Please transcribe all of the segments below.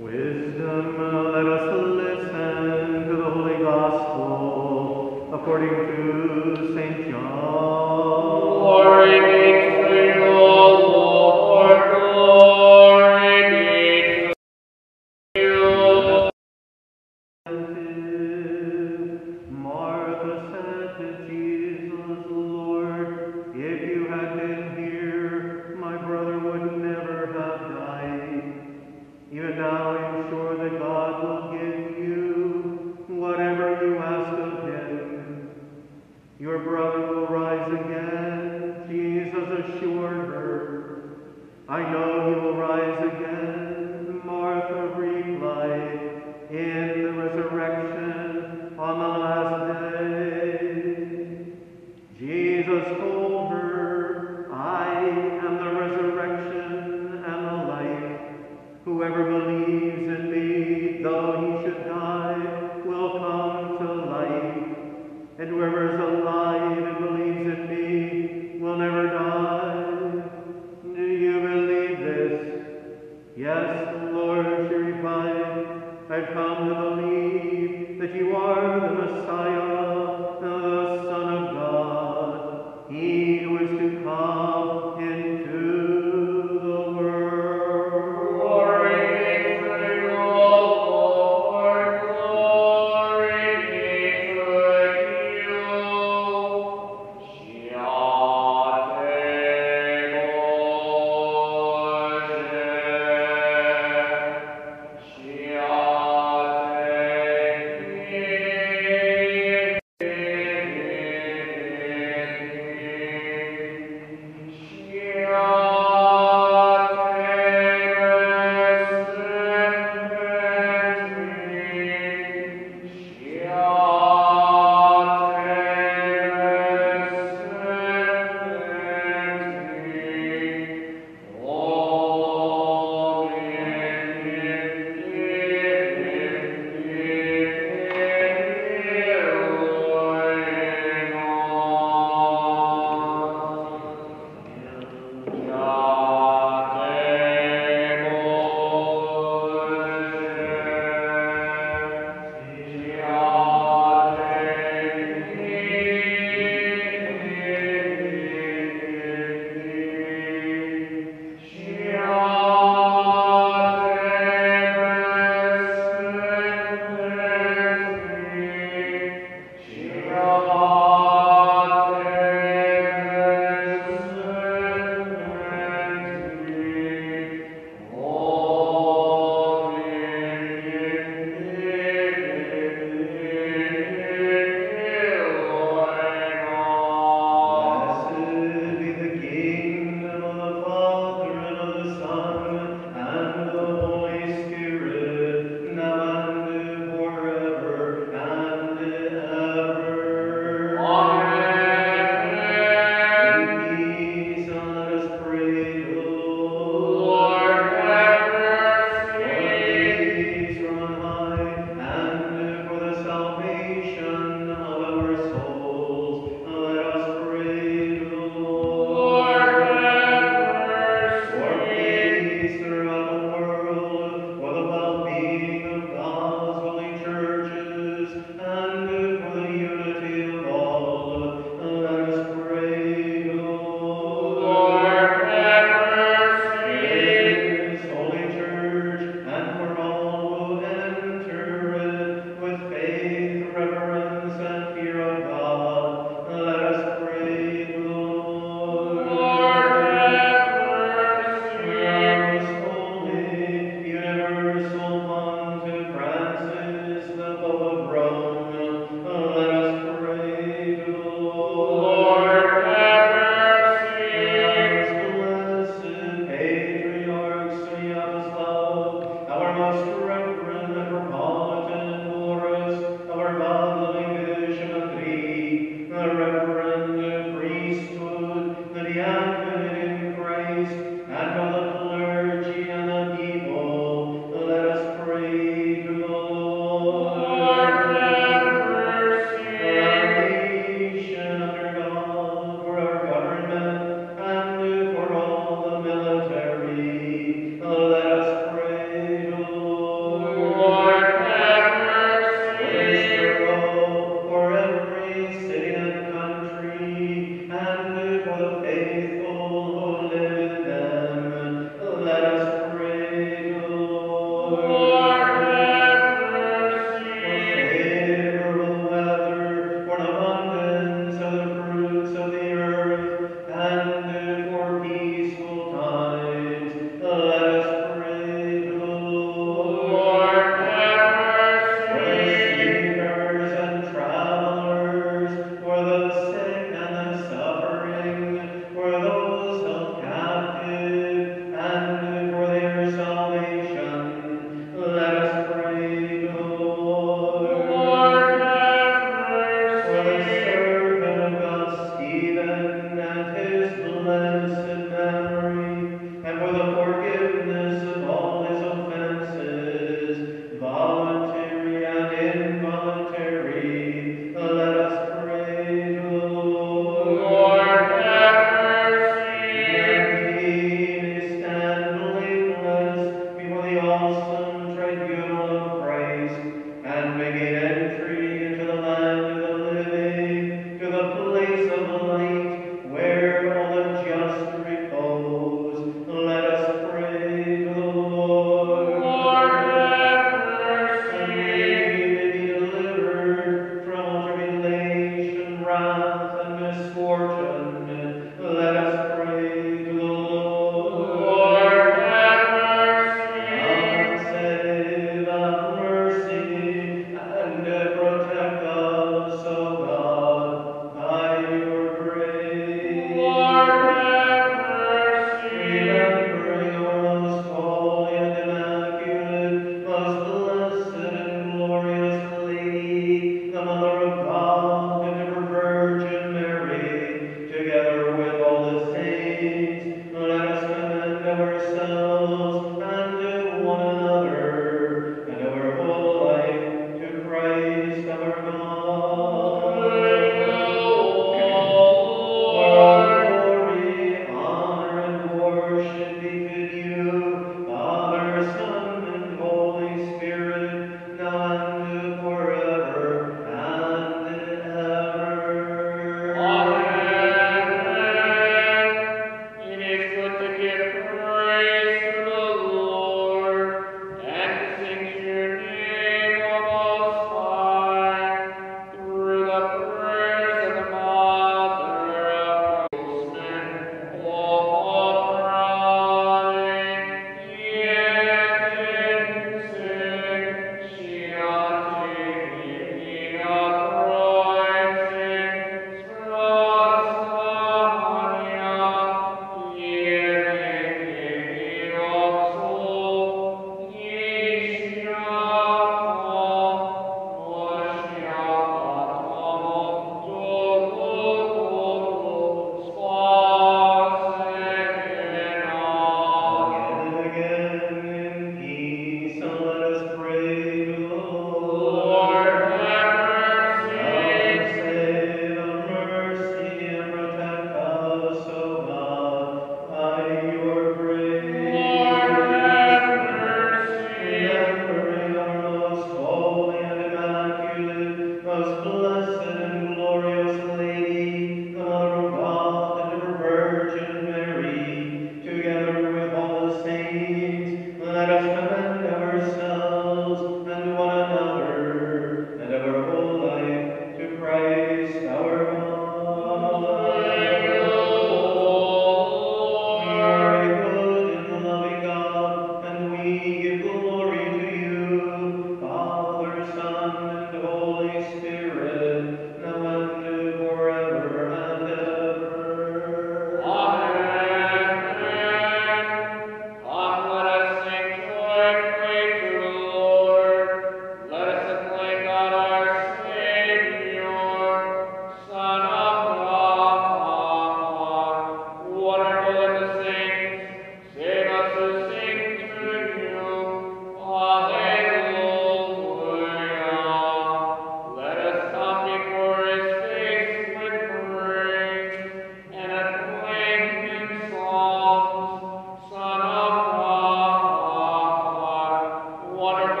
Wisdom, Jesus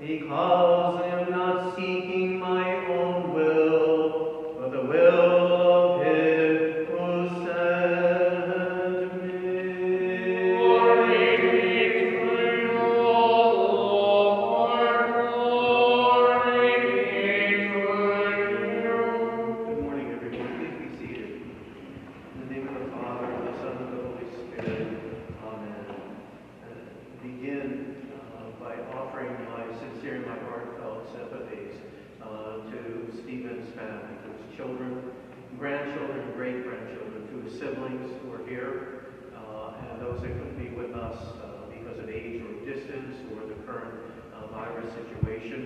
because am not seeking my own will, but the will of him who sent me. Good morning, everyone. Please be seated. In the name of the Father, and the Son, and the Holy Spirit. Amen. Uh, Begin uh, by offering my sincere and my heartfelt sympathies uh, to Stephen's family, to his children, grandchildren, great-grandchildren, to his siblings who are here, uh, and those that couldn't be with us uh, because of age or distance or the current uh, virus situation,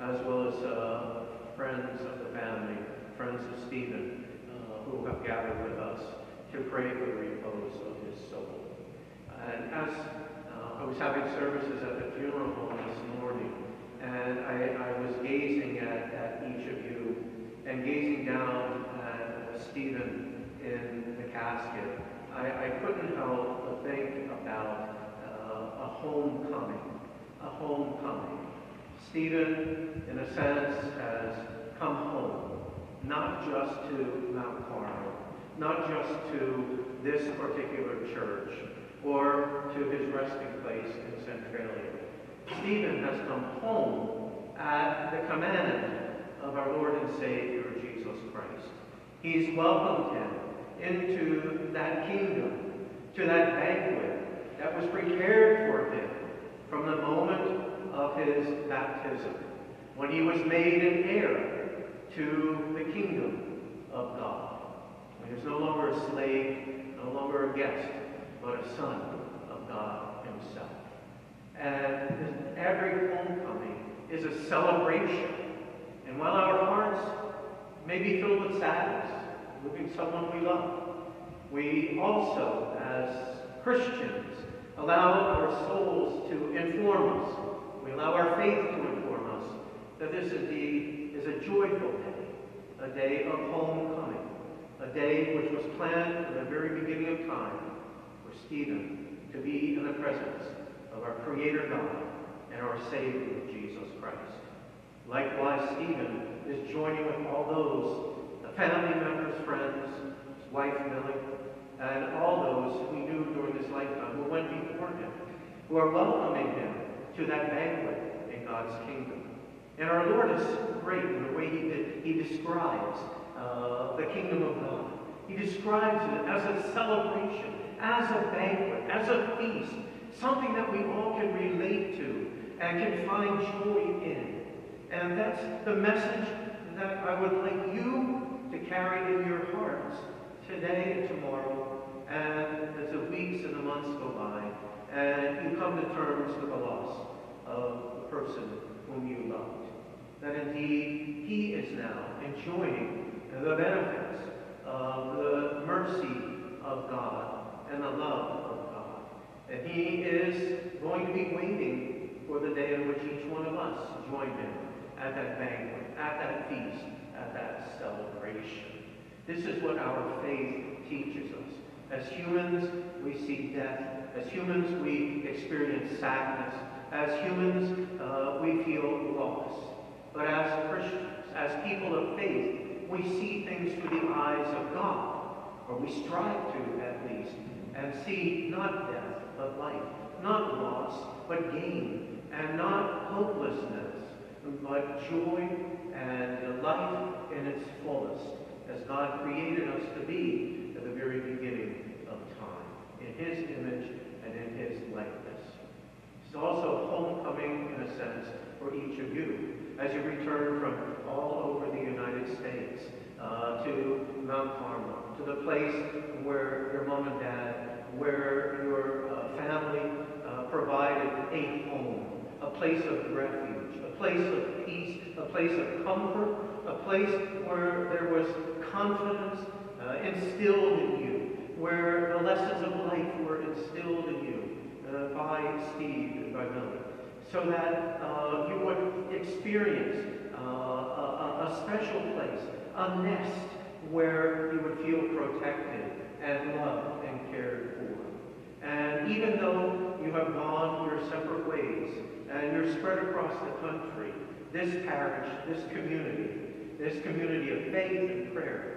as well as uh, friends of the family, friends of Stephen, uh, who have gathered with us to pray for the repose of his soul. And as uh, I was having services at the funeral home this morning, and I, I was gazing at, at each of you and gazing down at Stephen in the casket, I, I couldn't help but think about uh, a homecoming, a homecoming. Stephen, in a sense, has come home, not just to Mount Carmel, not just to this particular church, or to his resting place in Centralia. Stephen has come home at the command of our Lord and Savior, Jesus Christ. He's welcomed him into that kingdom, to that banquet that was prepared for him from the baptism, when he was made an heir to the kingdom of God. When he was no longer a slave, guest, but a son of God himself. And every homecoming is a celebration. And while our hearts may be filled with sadness, losing someone we love, we also, as Christians, allow our souls to inform us. We allow our faith to inform us that this indeed is a joyful day, a day of homecoming, a day which was planned from the very beginning of time for Stephen to be in the presence of our Creator God and our Savior, Jesus Christ. Likewise, Stephen is joining with all those, the family members, friends, his wife Millie, and all those who he knew during his lifetime who went before him, who are welcoming him to that banquet in God's kingdom. And our Lord is great in the way he, did, he describes the kingdom of God. He describes it as a celebration, as a banquet, as a feast, something that we all can relate to and can find joy in. And that's the message that I would like you to carry in your hearts today and tomorrow, and as the weeks and the months go by, and you come to terms with the loss of the person whom you loved. That indeed he is now enjoying the benefits of the mercy of God and the love of God. And he is going to be waiting for the day in which each one of us join him at that banquet, at that feast, at that celebration. This is what our faith teaches us. As humans, we see death. As humans, we experience sadness. As humans, uh, we feel loss. But as Christians, as people of faith, we see things through the eyes of God, or we strive to at least, and see not death, but life, not loss, but gain, and not hopelessness, but joy and life in its fullest as God created us to be at the very beginning of time, in his image and in his likeness. It's also homecoming, in a sense, for each of you as you return from all over the United States uh, to Mount Carmel, to the place where your mom and dad, where your uh, family uh, provided a home, a place of refuge, a place of peace, a place of comfort, a place where there was confidence uh, instilled in you, where the lessons of life were instilled in you uh, by Steve and by Millie, so that uh, you would experience uh, a, a special place, a nest where you would feel protected and loved and cared for. And even though you have gone your separate ways and you're spread across the country, this parish, this community, this community of faith and prayer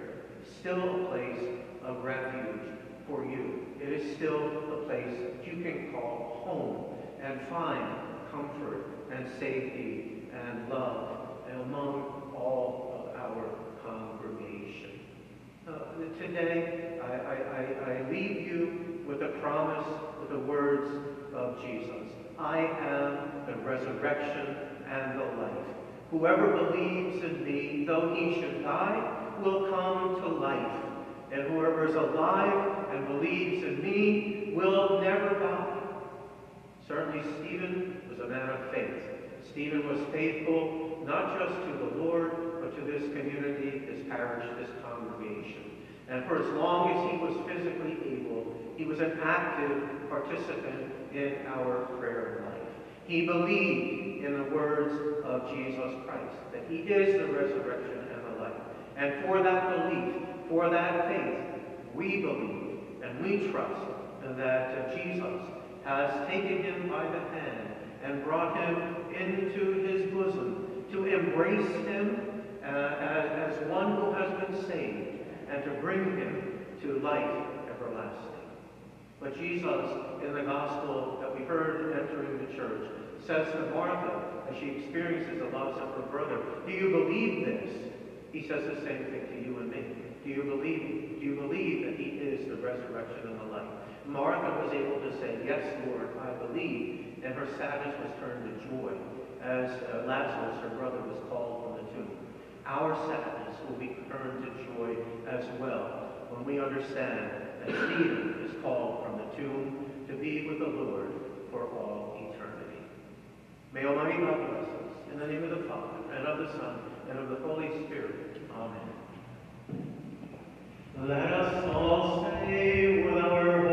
still a place of refuge for you. It is still a place you can call home and find comfort and safety and love among all of our congregation. Uh, today, I, I, I, leave you with the promise, with the words of Jesus. I am the resurrection and the life. Whoever believes in me, though he should die, will come to life. And whoever is alive and believes in me will never die. Stephen was a man of faith. Stephen was faithful not just to the Lord, but to this community, this parish, this congregation. And for as long as he was physically able, he was an active participant in our prayer life. He believed in the words of Jesus Christ, that he is the resurrection and the life. And for that belief, for that faith, we believe and we trust that Jesus has taken him by the hand and brought him into his bosom to embrace him uh, as, one who has been saved and to bring him to life everlasting. But Jesus, in the gospel that we heard entering the church, says to Martha, as she experiences the loss of her brother, Do you believe this? He says the same thing to you and me. Do you believe? Do you believe that he is the resurrection and the life? Martha was able to say, Yes, Lord, I believe. And her sadness was turned to joy as uh, Lazarus, her brother, was called from the tomb. Our sadness will be turned to joy as well when we understand that Stephen is called from the tomb to be with the Lord for all eternity. May Almighty God bless us. In the name of the Father, and of the Son, and of the Holy Spirit. Amen. Let us all say with our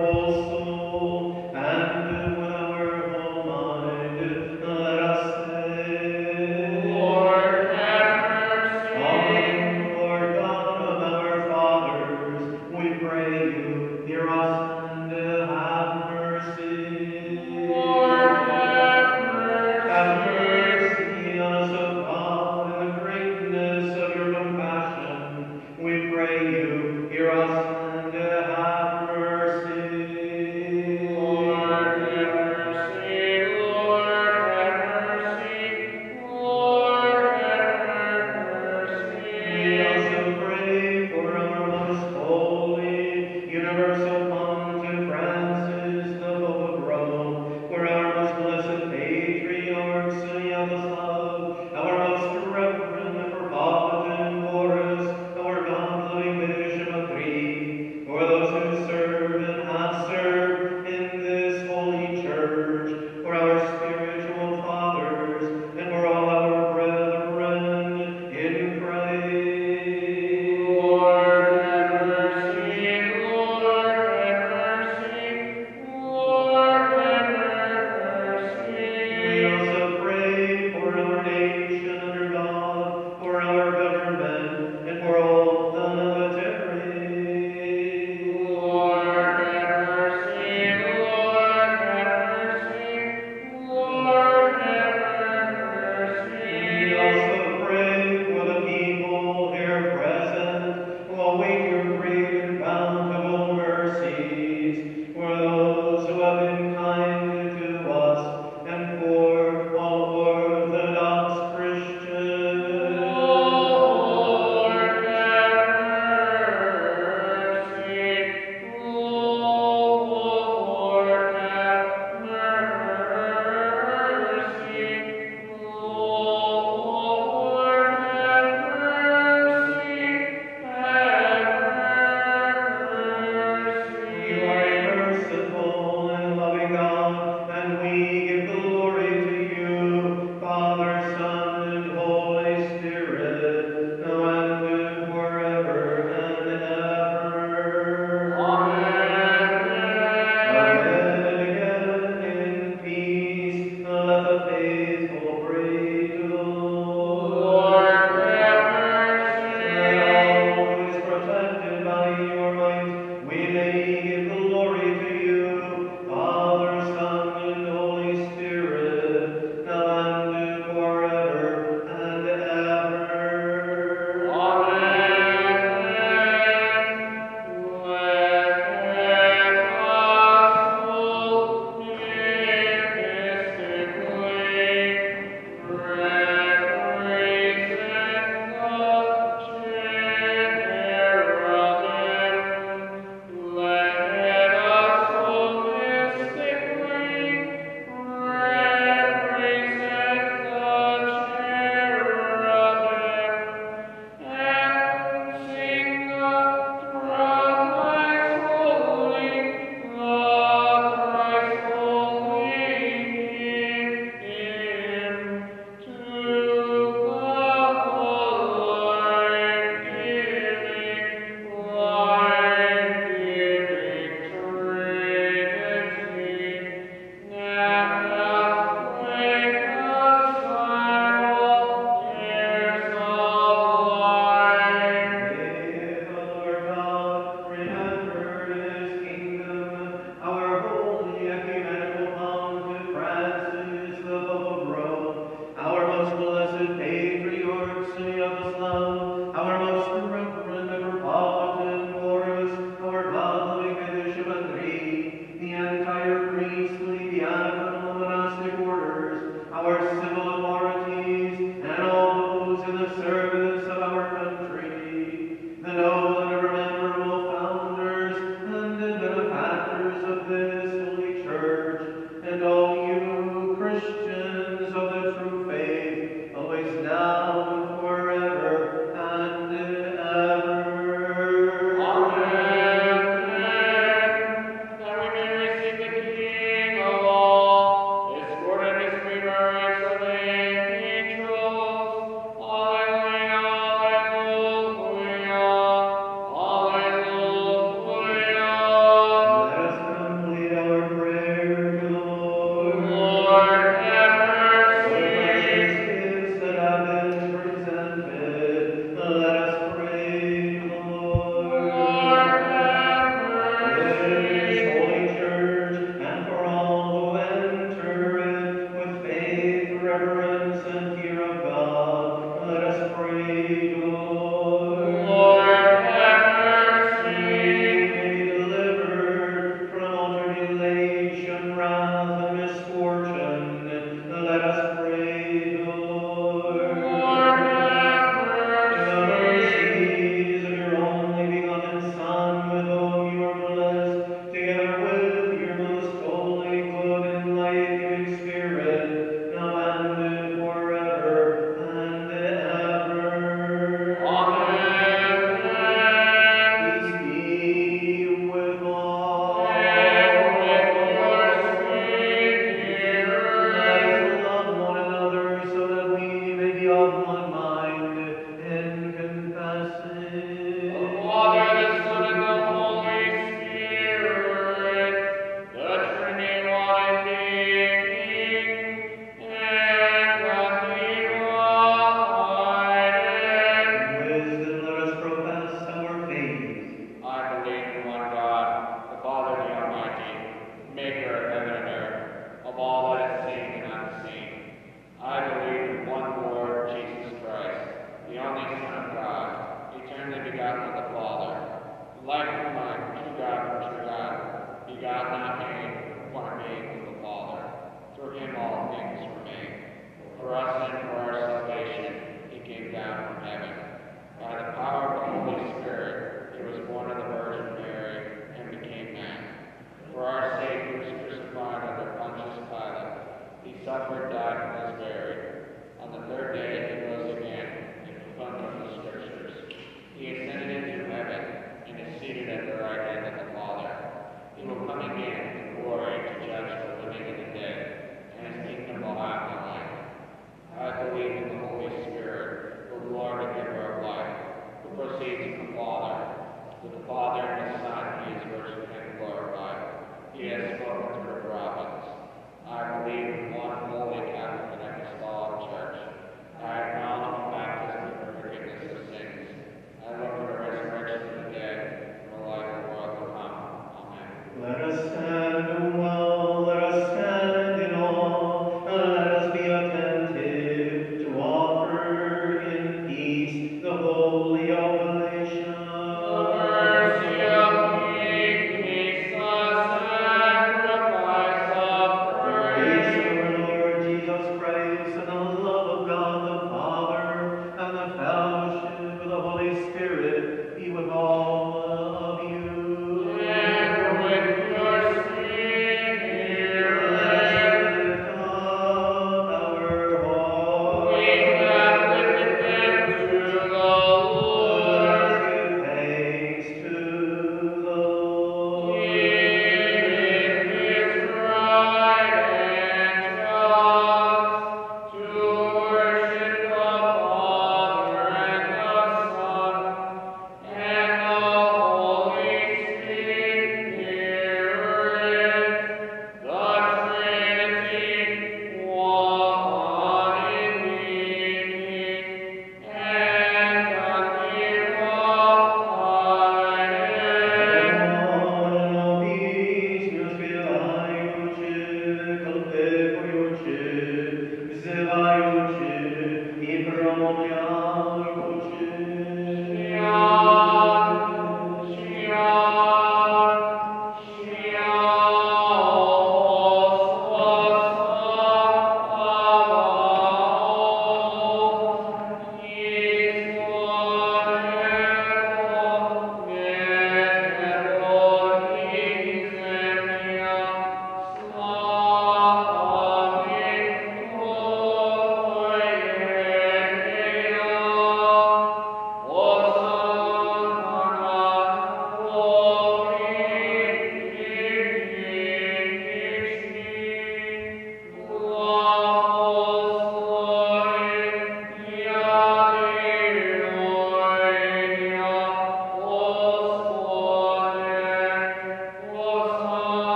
Amen.